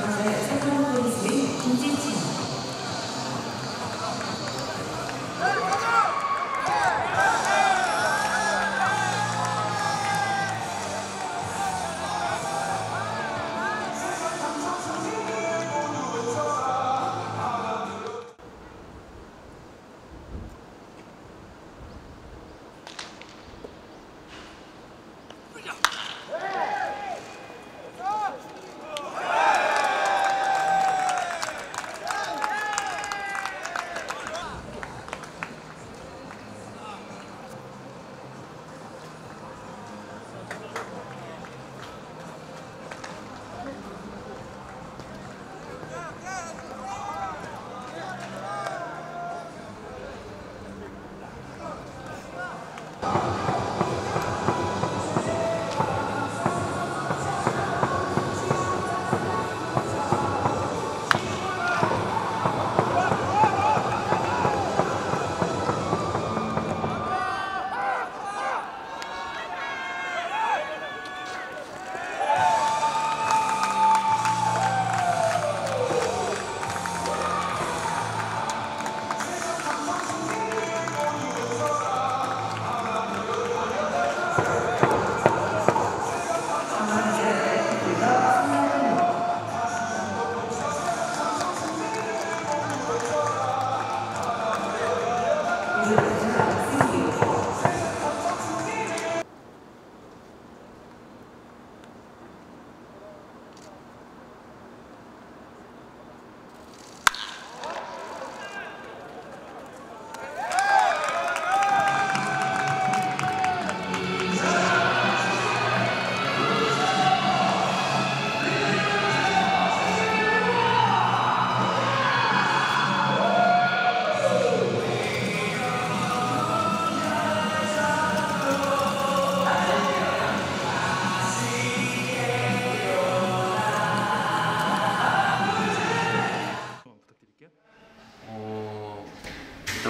감사합니다.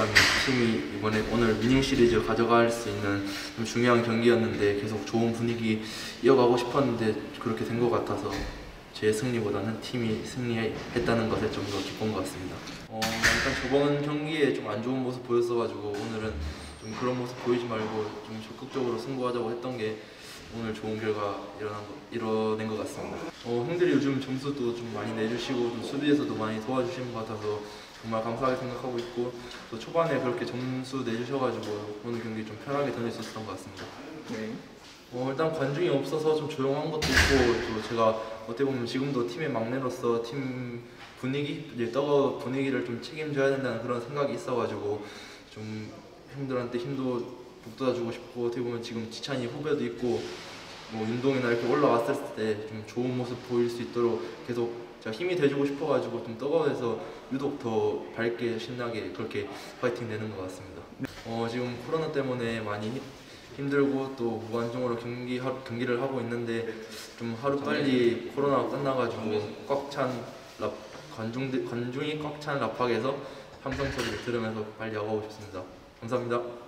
팀이 이번에 오늘 미닝 시리즈 가져갈 수 있는 좀 중요한 경기였는데 계속 좋은 분위기 이어가고 싶었는데 그렇게 된 것 같아서 제 승리보다는 팀이 승리했다는 것에 좀 더 기쁜 것 같습니다. 어, 일단 저번 경기에 좀 안 좋은 모습 보였어가지고 오늘은 좀 그런 모습 보이지 말고 좀 적극적으로 승부하자고 했던 게 오늘 좋은 결과 일어난 거, 이뤄낸 것 같습니다. 어, 형들이 요즘 점수도 좀 많이 내주시고 좀 수비에서도 많이 도와주시는 것 같아서 정말 감사하게 생각하고 있고 또 초반에 그렇게 점수 내주셔가지고 오늘 경기 좀 편하게 던질 수 있었던 것 같습니다. 네. 어, 일단 관중이 없어서 좀 조용한 것도 있고 또 제가 어떻게 보면 지금도 팀의 막내로서 팀 분위기, 이제 떠 분위기를 좀 책임져야 된다는 그런 생각이 있어가지고 좀 형들한테 힘도 북돋아주고 싶고 어떻게 보면 지금 지찬이 후배도 있고 뭐 운동이나 이렇게 올라왔을 때 좀 좋은 모습 보일 수 있도록 계속 제가 힘이 돼주고 싶어가지고 좀 떠가면서 유독 더 밝게 신나게 그렇게 파이팅 내는 것 같습니다. 어, 지금 코로나 때문에 많이 힘- 힘들고 또 무관중으로 경기 하, 경기를 하고 있는데 좀 하루 빨리 코로나가 끝나가지고 꽉찬 랍 관중 관중이 꽉 찬 랍팍에서 함성 소리를 들으면서 빨리 나가고 싶습니다. 감사합니다.